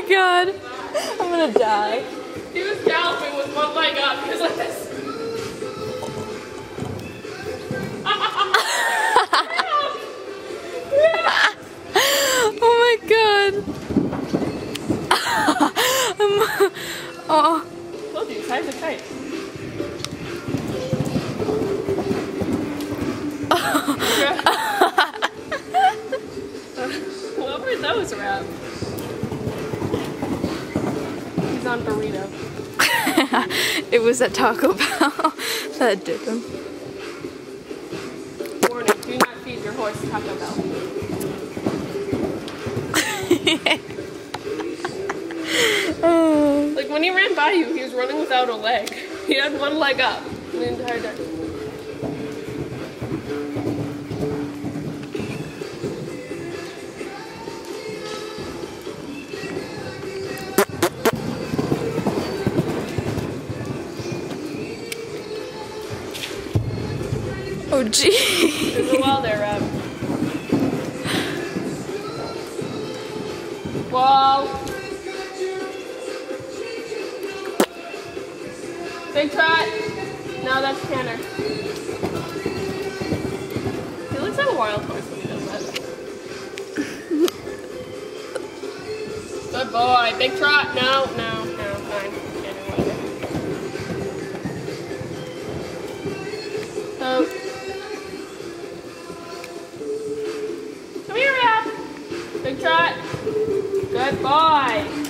my god. I'm gonna die. He was galloping with one leg up. He was like this. Oh my god. Oh. Told you, tight to tight. Whoever those wrap. He's on burrito. it was at Taco Bell that did them. Warning, do not feed your horse Taco Bell. Like when he ran by you, he was running without a leg. He had one leg up the entire time. Oh gee. There's a wall there, Rob. Wall. Big trot. No, that's Tanner. He looks like a wild horse when he does that. Good boy. Big trot. No, no. Good trot. Good boy.